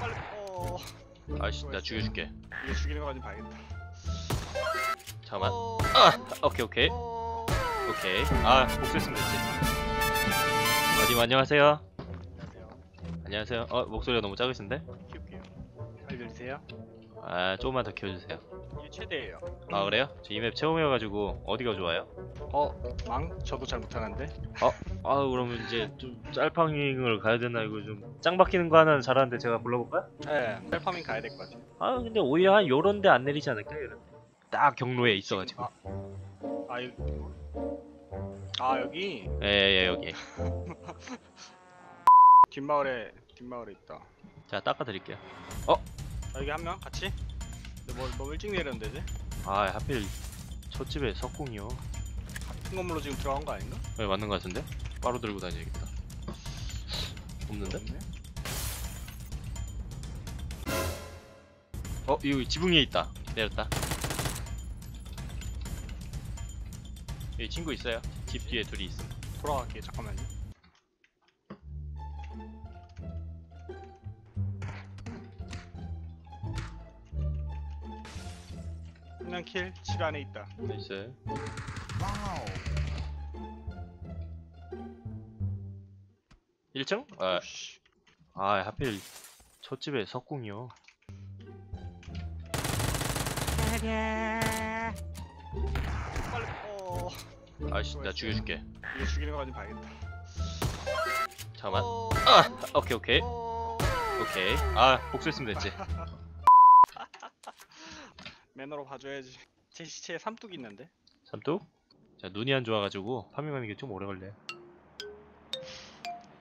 빨리 어. 아씨 나 죽여줄게. 이거 죽이는 거 가지고 봐야겠다. 잠깐만. 어, 아 오케이 오케이. 어. 오케이. 아 목소리 쓰면 됐지. 어디 안녕하세요. 안녕하세요. 안녕하세요. 어 목소리가 너무 작으신데? 키울게요 잘 들리세요? 아 조금만 더 키워주세요 이게 최대예요 아 그래요? 저 이 맵 처음이어가지고 어디가 좋아요? 어? 망? 저도 잘 못하는데 아 그러면 이제 좀 짤팡잉을 가야 되나 이거 좀짱 박히는 거 하나는 잘하는데 제가 불러볼까요? 네 셀파밍 가야 될 것 같아요 아 근데 오히려 한 요런 데 안 내리지 않을까요? 이런 데. 딱 경로에 있어가지고 아, 아 여기 아 여기 예예 여기 뒷마을에 뒷마을에 있다 자 닦아드릴게요 아, 여기 한 명 같이? 근데 뭐 너무 일찍 내렸는데 이제? 아 하필 첫 집에 석궁이요 같은 건물로 지금 들어간 거 아닌가? 네 맞는 거 같은데? 바로 들고 다녀야겠다 없는데? 없네? 어 이거 지붕 위에 있다 내렸다 여기 친구 있어요 집 뒤에 둘이 있어 돌아갈게 잠깐만요 한명 kill, 집 안에 있다 nice Wow. 1층? 아, 오씨. 아 하필 첫 집에 석궁이요 빨리 어 아씨 나 죽여줄게 이거 죽이는 거 가지고 봐야겠다 잠깐만 어, 아 오케이 오케이 어. 오케이 아 복수했으면 됐지 매너로 봐줘야지 제 시체에 삼뚝 있는데 삼뚝 자 눈이 안 좋아가지고 파밍하는 게 좀 오래 걸려요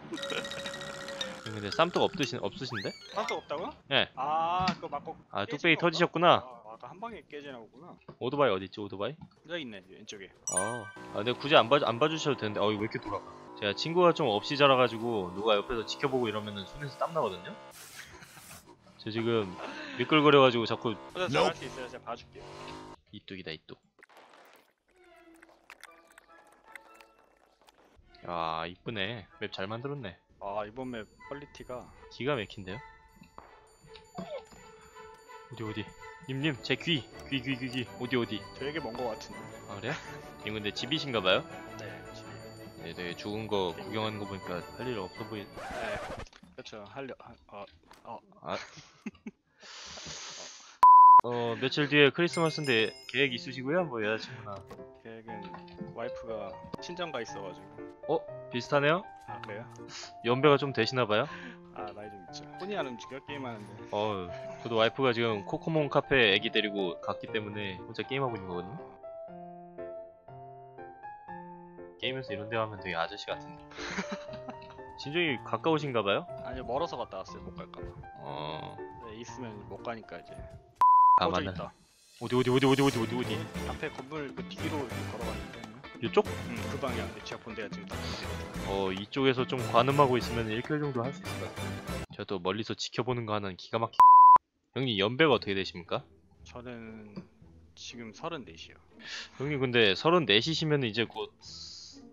근데 쌈뚝 없으신, 없으신데? 삼뚝 없다고요? 네. 아 그거 맞고 아 뚝배기? 터지셨구나 아, 아까 한 방에 깨지나 보구나 오토바이 어딨지 오토바이? 여기 있네 왼쪽에 어. 아 근데 굳이 안, 봐, 안 봐주셔도 되는데 어 이거 왜 이렇게 돌아가 제가 친구가 좀 없이 자라가지고 누가 옆에서 지켜보고 이러면은 손에서 땀 나거든요 저 지금 미끌거려가지고 자꾸 어제 잘할 수 있어요. 제가 봐줄게요. 이뚝이다 이뚝. 야 이쁘네. map 잘 만들었네. 아 이번 map quality가 기가 막힌데요? 어디 어디? 님님 제 귀. 귀 귀 귀 귀. 어디 어디? 되게 먼 거 같은데. 아 그래요? 님 근데 집이신가봐요? 네 집이에요. 네 되게 죽은 거 구경하는 거 보니까 할 일 없어 보이 네 그렇죠. 하려 하, 어, 어 며칠 뒤에 크리스마스인데 계획 있으시고요? 뭐 여자친구나 계획은 와이프가 친정 가 있어가지고 비슷하네요? 아 그래요? 연배가 좀 되시나봐요? 아 나이 좀 있죠 혼이 안 움직여 게임하는데 어 저도 와이프가 지금 코코몽 카페 애기 데리고 갔기 때문에 혼자 게임하고 있는 거거든요 게임에서 이런 데 하면 되게 아저씨 같은데 진정이 가까우신가봐요? 아니 멀어서 갔다 왔어요 못 갈까봐 어... 네, 있으면 못 가니까 이제 아 맞네. 있다. 어디 어디 어디 어디 어디 어디 어디? 앞에 건물 그 뒤로 이렇게 걸어갔는데? 이쪽? 음 그 방향 제가 본 데가 지금 딱 어 이쪽에서 좀 관음하고 있으면 1킬 정도 할 수 있을 것 같아요. 저도 멀리서 지켜보는 거 하는 기가 막히 형님 연배가 어떻게 되십니까? 저는 지금 34이요. 형님 근데 34시시면 이제 곧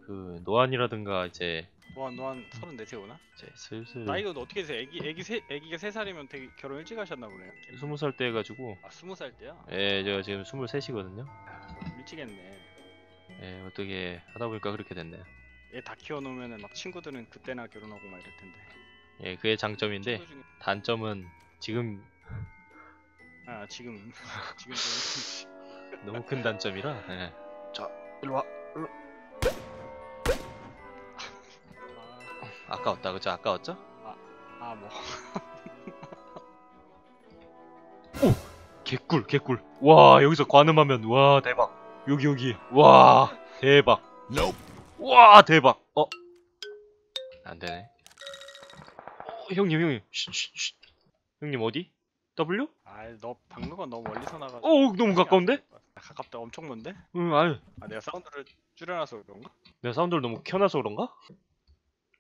그 노안이라든가 이제 노안 노안 34세 오나? 이제 슬슬. 나이가 어떻게 되세요? 애기 애기 세 애기가 3살이면 되게 결혼 일찍 하셨나 보네요 20살 때 해가지고. 아 20살 때야? 예 제가 지금 23이거든요. 일찍 했네. 예 어떻게 하다 보니까 그렇게 됐네요. 얘 다 키워놓으면은 막 친구들은 그때나 결혼하고 막 이럴 텐데. 예 그게 장점인데 친구 중에 단점은 지금. 아 지금. 지금 좀 너무 큰 단점이라 예. 자 일로 와 아, 아까웠다 그죠 아까웠죠? 아 뭐. 개꿀 개꿀 와 여기서 관음하면 와 대박 여기 여기 와 대박. 와 대박 어 안되네 어, 형님 형님 쉿, 쉿, 쉿. 형님 어디? W? 아너 박는 너무 멀리서 나가지고. 어 너무 가까운데? 아, 가깝다 엄청 먼데? 응 아유 아 내가 사운드를 줄여놔서 그런가? 내가 사운드를 너무 켜놔서 그런가?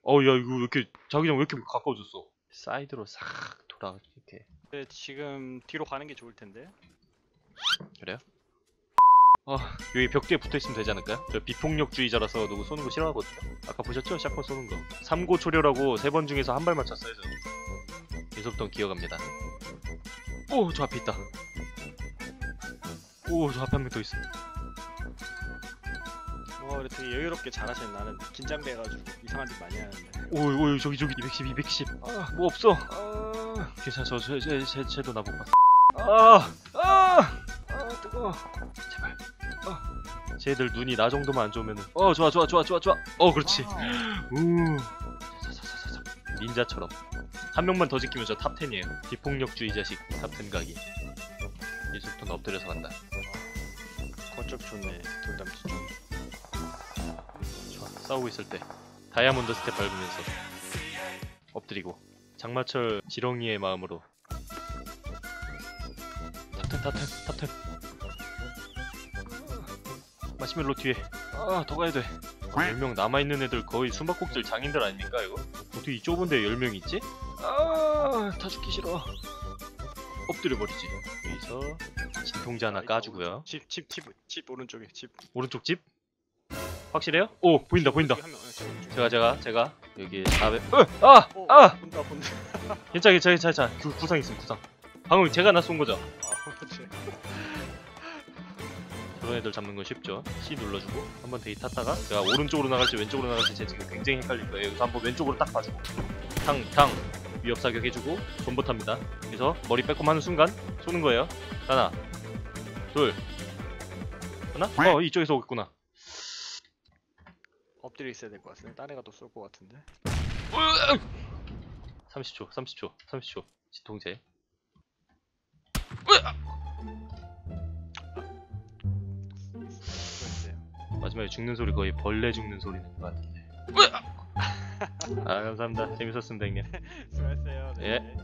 어야 이거 왜 이렇게 자기장 왜 이렇게 가까워졌어? 사이드로 싹 돌아 이렇게. 근데 지금 뒤로 가는 게 좋을 텐데. 그래요? 어, 여기 벽대에 붙어있으면 되지 않을까요? 저 비폭력주의자라서 누구 쏘는 거 싫어하거든요. 아까 보셨죠? 샷건 쏘는 거. 삼고 초려라고 세 번 중에서 한 발 맞췄어요 저 여기서부터 기어갑니다. 오 저 앞에 있다. 오 저 앞에 한 명 더 있어. 뭐 이렇게 되게 여유롭게 잘하시는 나는 긴장돼가지고 이상한 짓 많이 하는데. 오이 오이 저기 저기 210 210 아뭐 없어. 아. 괜찮아 저쟤쟤쟤 쟤도 나 못 봤어. 아아 아 아, 뜨거 제발. 아 쟤들 눈이 나 정도만 안 좋으면은. 어 좋아 좋아 좋아 좋아 좋아. 어 그렇지. 우 사사사사사. 닌자처럼. 한 명만 더 지키면 저 top 10이에요. 비폭력주의 자식 top10 가기 이제부터 엎드려서 간다. 거쪽 좋네 돌담치 쪽 좋아 싸우고 있을 때 다이아몬드 스텝 밟으면서 엎드리고 장마철 지렁이의 마음으로 탑텐 탑텐 탑텐 마시멜로 뒤에. 아더 가야 돼. 10명 남아있는 애들 거의 숨바꼭질 장인들 아닙니까 이거? 어떻게 이 좁은 데에 10명 있지? 아다 죽기 싫어. 엎드려 버리지. 여기서 진통제 하나 까주고요. 집 집집 오른쪽에 집. 오른쪽 집 확실해요? 오 보인다 보인다 한 명, 어. 제가 제가 제가 여기 400 어! 아! 어, 아! 본다 본다 괜찮아 괜찮아 괜찮아 괜찮아. 구, 구상 있음 구상 방금 제가 나쏜 거죠? 아 그렇지 그런 애들 잡는 건 쉽죠 C 눌러주고 한번 데이 탔다가 제가 오른쪽으로 나갈지 왼쪽으로 나갈지 제 지금 굉장히 헷갈릴 거예요 여기서 한번 왼쪽으로 딱 봐주고 탕탕 위협 사격 해주고 전보 탑니다 그래서 머리 빼꼼 하는 순간 쏘는 거예요 하나 둘 하나? 어 이쪽에서 오겠구나 엎드려 있어야 될 것 같은데? 딴 애가 또 쏠 것 같은데? 30초 30초 30초. 진통제. 마지막에 죽는 소리 거의 벌레 죽는 소리 낸것 같은데. 아 감사합니다. 재밌었습니다 형님. 수고했어요. 예. 네.